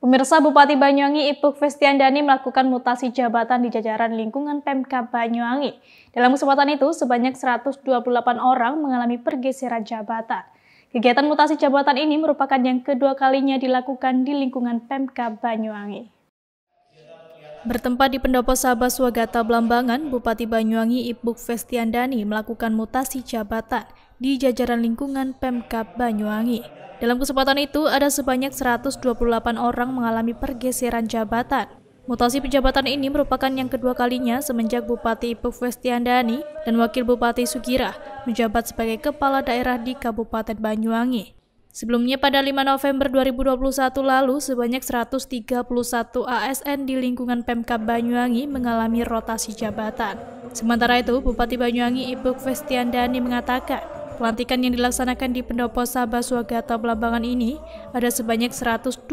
Pemirsa Bupati Banyuwangi Ipuk Festiandani melakukan mutasi jabatan di jajaran lingkungan Pemkab Banyuwangi. Dalam kesempatan itu, sebanyak 128 orang mengalami pergeseran jabatan. Kegiatan mutasi jabatan ini merupakan yang kedua kalinya dilakukan di lingkungan Pemkab Banyuwangi. Bertempat di Pendopo Sabah Swagata Blambangan, Bupati Banyuwangi Ibuk Festiandani melakukan mutasi jabatan di jajaran lingkungan Pemkab Banyuwangi. Dalam kesempatan itu, ada sebanyak 128 orang mengalami pergeseran jabatan. Mutasi penjabatan ini merupakan yang kedua kalinya semenjak Bupati Ipuk Festiandani dan Wakil Bupati Sugirah menjabat sebagai Kepala Daerah di Kabupaten Banyuwangi. Sebelumnya pada 5 November 2021 lalu, sebanyak 131 ASN di lingkungan Pemkab Banyuwangi mengalami rotasi jabatan. Sementara itu, Bupati Banyuwangi Ipuk Festiandani mengatakan Pelantikan yang dilaksanakan di Pendopo Sabah Swagata Belambangan ini ada sebanyak 128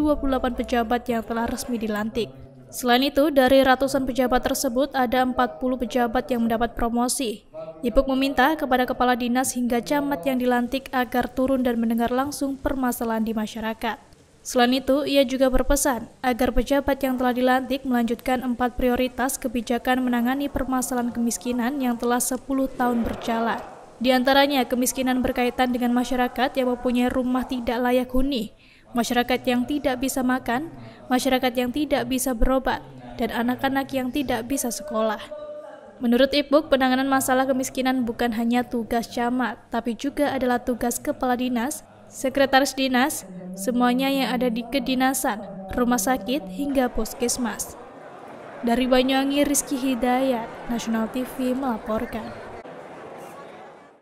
pejabat yang telah resmi dilantik. Selain itu, dari ratusan pejabat tersebut ada 40 pejabat yang mendapat promosi. Ipuk meminta kepada kepala dinas hingga camat yang dilantik agar turun dan mendengar langsung permasalahan di masyarakat. Selain itu, ia juga berpesan agar pejabat yang telah dilantik melanjutkan empat prioritas kebijakan menangani permasalahan kemiskinan yang telah 10 tahun berjalan. Di antaranya kemiskinan berkaitan dengan masyarakat yang mempunyai rumah tidak layak huni, masyarakat yang tidak bisa makan, masyarakat yang tidak bisa berobat, dan anak-anak yang tidak bisa sekolah. Menurut Ibuk, penanganan masalah kemiskinan bukan hanya tugas camat, tapi juga adalah tugas kepala dinas, sekretaris dinas, semuanya yang ada di kedinasan, rumah sakit, hingga puskesmas. Dari Banyuwangi, Rizky Hidayat, Nasional TV melaporkan.